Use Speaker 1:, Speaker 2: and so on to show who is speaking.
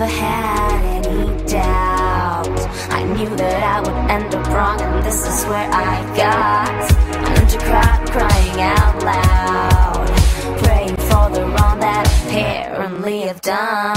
Speaker 1: never had any doubt. I knew that I would end up wrong and this is where I got. I learned to cry, crying out loud. Praying for the wrong that apparently I've done.